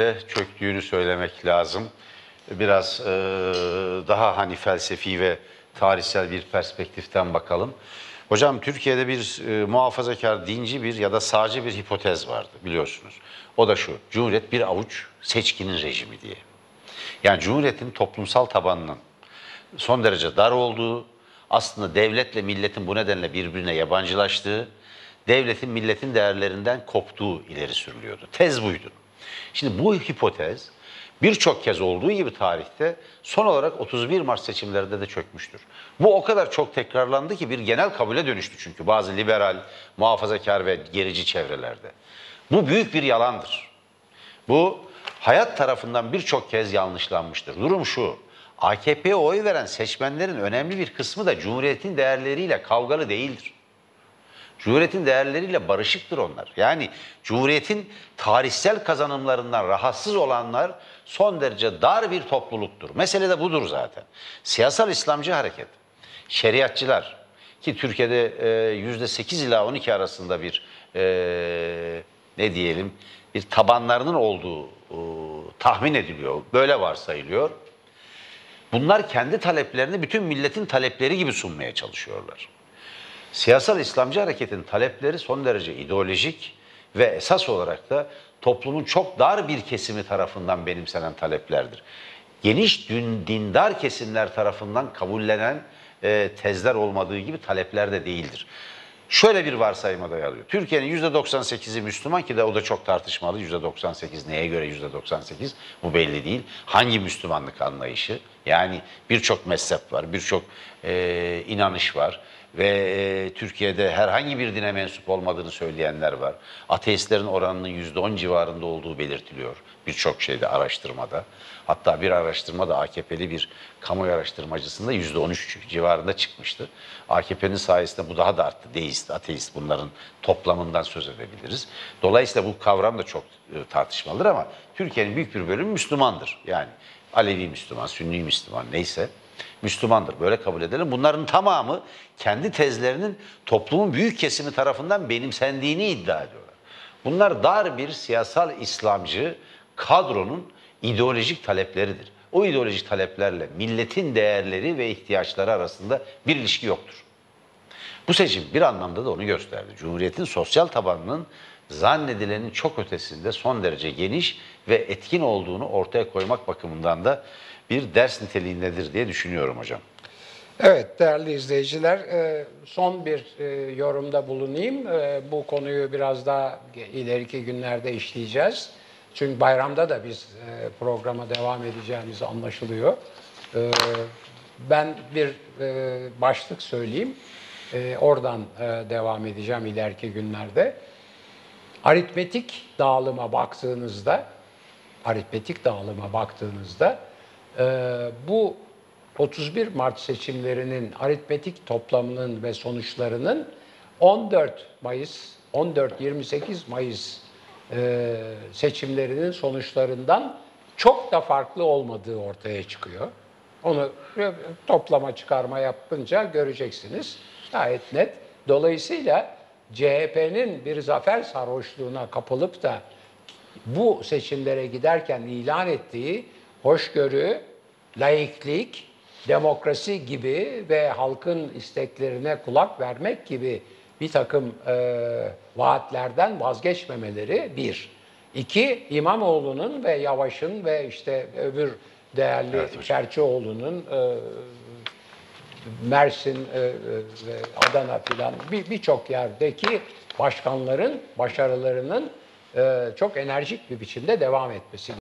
de çöktüğünü söylemek lazım. Biraz e, daha hani felsefi ve tarihsel bir perspektiften bakalım. Hocam Türkiye'de bir e, muhafazakar, dinci bir ya da sağcı bir hipotez vardı biliyorsunuz. O da şu, Cumhuriyet bir avuç seçkinin rejimi diye. Yani Cumhuriyet'in toplumsal tabanının son derece dar olduğu, aslında devletle milletin bu nedenle birbirine yabancılaştığı, devletin milletin değerlerinden koptuğu ileri sürülüyordu. Tez buydu. Şimdi bu hipotez birçok kez olduğu gibi tarihte son olarak 31 Mart seçimlerinde de çökmüştür. Bu o kadar çok tekrarlandı ki bir genel kabule dönüştü çünkü bazı liberal, muhafazakar ve gerici çevrelerde. Bu büyük bir yalandır. Bu hayat tarafından birçok kez yanlışlanmıştır. Durum şu. AKP'ye oy veren seçmenlerin önemli bir kısmı da Cumhuriyet'in değerleriyle kavgalı değildir. Cumhuriyetin değerleriyle barışıktır onlar. Yani Cumhuriyetin tarihsel kazanımlarından rahatsız olanlar son derece dar bir topluluktur. Mesele de budur zaten. Siyasal İslamcı hareket, şeriatçılar ki Türkiye'de e, yüzde 8 ila 12 arasında bir e, ne diyelim bir tabanlarının olduğu e, tahmin ediliyor. Böyle varsayılıyor. Bunlar kendi taleplerini bütün milletin talepleri gibi sunmaya çalışıyorlar. Siyasal İslamcı hareketin talepleri son derece ideolojik ve esas olarak da toplumun çok dar bir kesimi tarafından benimsenen taleplerdir. Geniş din, dindar kesimler tarafından kabullenen e, tezler olmadığı gibi talepler de değildir. Şöyle bir varsayıma dayalıyor. Türkiye'nin %98'i Müslüman ki de o da çok tartışmalı. %98 neye göre %98 bu belli değil. Hangi Müslümanlık anlayışı? Yani birçok mezhep var, birçok e, inanış var ve e, Türkiye'de herhangi bir dine mensup olmadığını söyleyenler var. Ateistlerin oranının %10 civarında olduğu belirtiliyor birçok şeyde araştırmada. Hatta bir araştırmada AKP'li bir kamuoyu araştırmacısında %13 civarında çıkmıştı. AKP'nin sayesinde bu daha da arttı. Deist, ateist bunların toplamından söz edebiliriz. Dolayısıyla bu kavram da çok e, tartışmalıdır ama Türkiye'nin büyük bir bölümü Müslümandır. Yani Alevi Müslüman, Sünni Müslüman neyse. Müslümandır. Böyle kabul edelim. Bunların tamamı kendi tezlerinin toplumun büyük kesimi tarafından benimsendiğini iddia ediyorlar. Bunlar dar bir siyasal İslamcı kadronun ideolojik talepleridir. O ideolojik taleplerle milletin değerleri ve ihtiyaçları arasında bir ilişki yoktur. Bu seçim bir anlamda da onu gösterdi. Cumhuriyetin sosyal tabanının zannedilenin çok ötesinde son derece geniş ve etkin olduğunu ortaya koymak bakımından da bir ders niteliğindedir diye düşünüyorum hocam. Evet değerli izleyiciler e, son bir e, yorumda bulunayım. E, bu konuyu biraz daha ileriki günlerde işleyeceğiz. Çünkü bayramda da biz programa devam edeceğimiz anlaşılıyor. Ben bir başlık söyleyeyim. Oradan devam edeceğim ileriki günlerde. Aritmetik dağılıma baktığınızda aritmetik dağılıma baktığınızda bu 31 Mart seçimlerinin aritmetik toplamının ve sonuçlarının 14 Mayıs, 14-28 Mayıs e, seçimlerinin sonuçlarından çok da farklı olmadığı ortaya çıkıyor. Onu toplama çıkarma yapınca göreceksiniz. Gayet net. Dolayısıyla CHP'nin bir zafer sarhoşluğuna kapılıp da bu seçimlere giderken ilan ettiği hoşgörü, laiklik, demokrasi gibi ve halkın isteklerine kulak vermek gibi bir takım e, vaatlerden vazgeçmemeleri bir. İki, İmamoğlu'nun ve Yavaş'ın ve işte öbür değerli evet, Çerçioğlu'nun e, Mersin e, e, ve Adana filan birçok bir yerdeki başkanların başarılarının e, çok enerjik bir biçimde devam etmesi